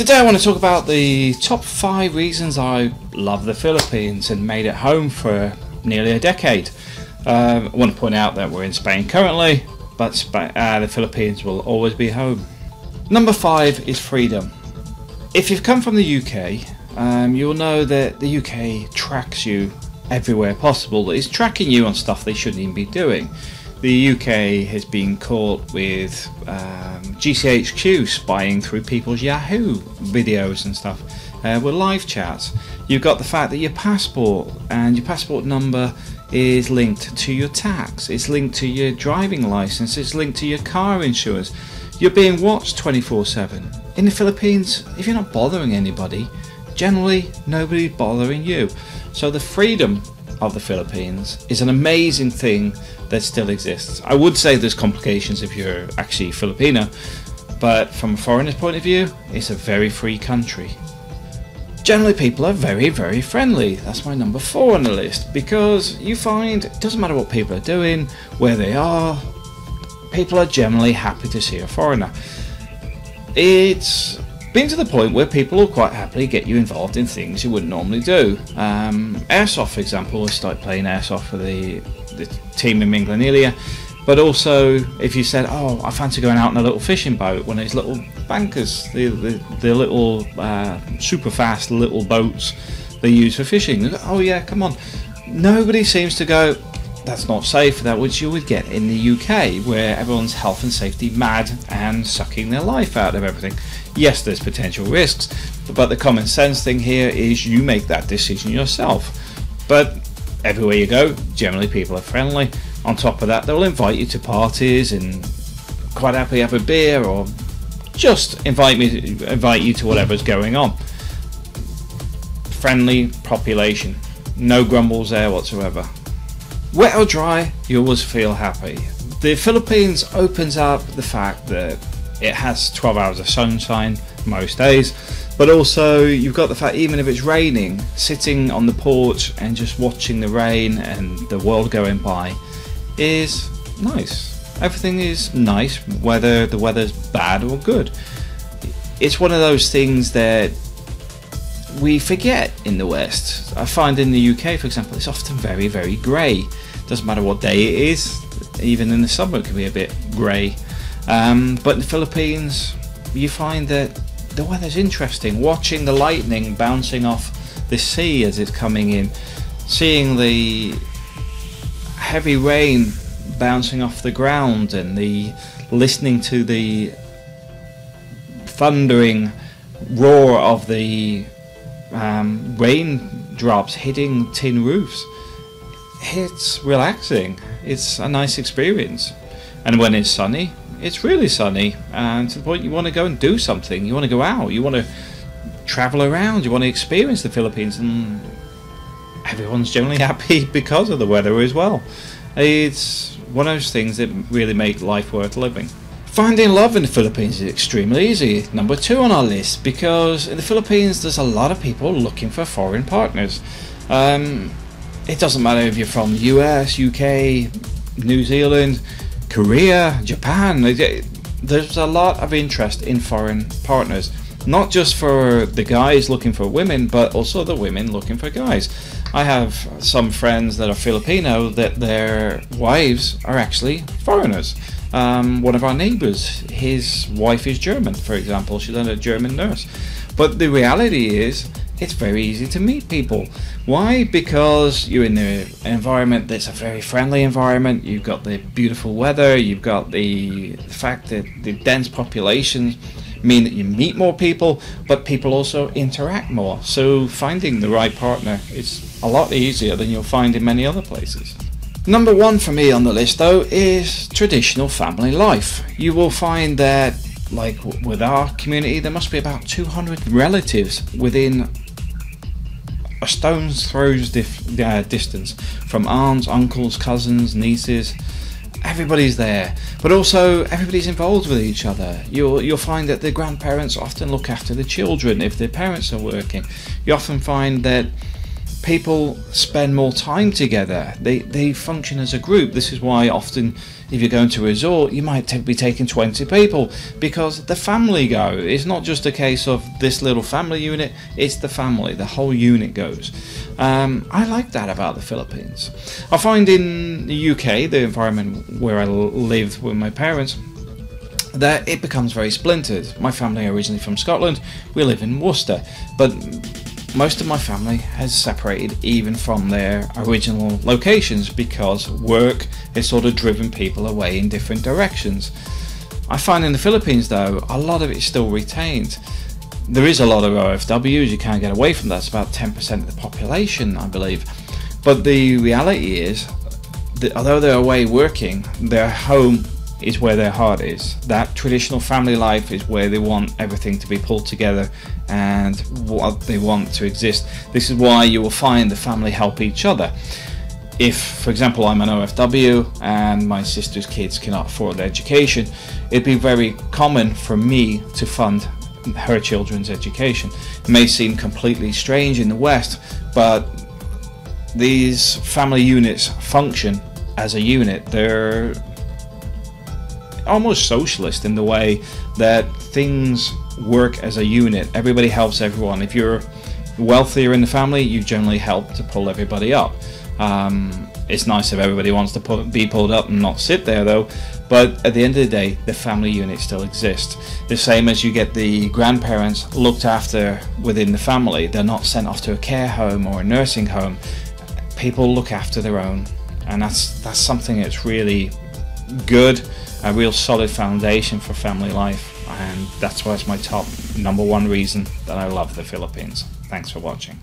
Today I want to talk about the top five reasons I love the Philippines and made it home for nearly a decade. Uh, I want to point out that we're in Spain currently, but Spa- uh, the Philippines will always be home. Number five is freedom. If you've come from the UK, um, you'll know that the UK tracks you everywhere possible. It's tracking you on stuff they shouldn't even be doing. The UK has been caught with um, GCHQ spying through people's Yahoo videos and stuff uh, with live chats. You've got the fact that your passport and your passport number is linked to your tax, it's linked to your driving license, it's linked to your car insurance. You're being watched 24 7. In the Philippines, if you're not bothering anybody, generally nobody's bothering you. So the freedom of the Philippines is an amazing thing that still exists. I would say there's complications if you're actually Filipino, but from a foreigner's point of view, it's a very free country. Generally, people are very, very friendly. That's my number four on the list because you find it doesn't matter what people are doing, where they are, people are generally happy to see a foreigner. It's been to the point where people will quite happily get you involved in things you wouldn't normally do. Um, airsoft, for example, I started playing airsoft for the, the team in Minglanilla. But also, if you said, "Oh, I fancy going out in a little fishing boat," one of these little bancas, the the, the little uh, super fast little boats they use for fishing. Go, oh yeah, come on. Nobody seems to go. That's not safe. That which you would get in the UK, where everyone's health and safety mad and sucking their life out of everything. Yes, there's potential risks, but the common sense thing here is you make that decision yourself. But everywhere you go, generally people are friendly. On top of that, they'll invite you to parties and quite happily have a beer or just invite me invite you to whatever's going on. Friendly population, no grumbles there whatsoever. Wet or dry, you always feel happy. The Philippines opens up the fact that it has 12 hours of sunshine most days, but also you've got the fact even if it's raining, sitting on the porch and just watching the rain and the world going by is nice. Everything is nice, whether the weather's bad or good. It's one of those things that we forget in the West. I find in the UK, for example, it's often very, very grey. Doesn't matter what day it is, even in the summer, it can be a bit grey. Um, but in the Philippines, you find that the weather's interesting. Watching the lightning bouncing off the sea as it's coming in, seeing the heavy rain bouncing off the ground, and the listening to the thundering roar of the um, raindrops hitting tin roofs. It's relaxing. It's a nice experience. And when it's sunny, it's really sunny, and to the point you want to go and do something. You want to go out. You want to travel around. You want to experience the Philippines, and everyone's generally happy because of the weather as well. It's one of those things that really make life worth living. Finding love in the Philippines is extremely easy. Number two on our list because in the Philippines there's a lot of people looking for foreign partners. Um, it doesn't matter if you're from US, UK, New Zealand, Korea, Japan. There's a lot of interest in foreign partners. Not just for the guys looking for women, but also the women looking for guys. I have some friends that are Filipino that their wives are actually foreigners. Um, one of our neighbours, his wife is German, for example. She's a German nurse. But the reality is, it's very easy to meet people. Why? Because you're in an environment that's a very friendly environment. You've got the beautiful weather. You've got the fact that the dense population mean that you meet more people, but people also interact more. So finding the right partner is a lot easier than you'll find in many other places. Number one for me on the list though is traditional family life. You will find that like with our community there must be about 200 relatives within a stone's throws uh, distance from aunts, uncles, cousins, nieces. Everybody's there, but also everybody's involved with each other. You'll you'll find that the grandparents often look after the children if their parents are working. You often find that people spend more time together. They they function as a group. This is why often, if you're going to a resort, you might be taking 20 people because the family go. It's not just a case of this little family unit. It's the family. The whole unit goes. Um, I like that about the Philippines. I find in the UK, the environment where I lived with my parents that it becomes very splintered. My family are originally from Scotland, we live in Worcester, but most of my family has separated even from their original locations because work has sort of driven people away in different directions. I find in the Philippines though, a lot of it is still retained. There is a lot of OFWs, you can't get away from that, it's about 10% of the population, I believe. But the reality is, that although they're away working, their home is where their heart is. That traditional family life is where they want everything to be pulled together and what they want to exist. This is why you will find the family help each other. If, for example, I'm an OFW and my sister's kids cannot afford their education, it'd be very common for me to fund her children's education. It may seem completely strange in the West, but these family units function as a unit. They're almost socialist in the way that things work as a unit. Everybody helps everyone. If you're wealthier in the family, you generally help to pull everybody up. Um, it's nice if everybody wants to be pulled up and not sit there though. But at the end of the day, the family unit still exists. The same as you get the grandparents looked after within the family. They're not sent off to a care home or a nursing home. People look after their own, and that's that's something that's really good a real solid foundation for family life, and that's why it's my top number one reason that I love the Philippines. Thanks for watching.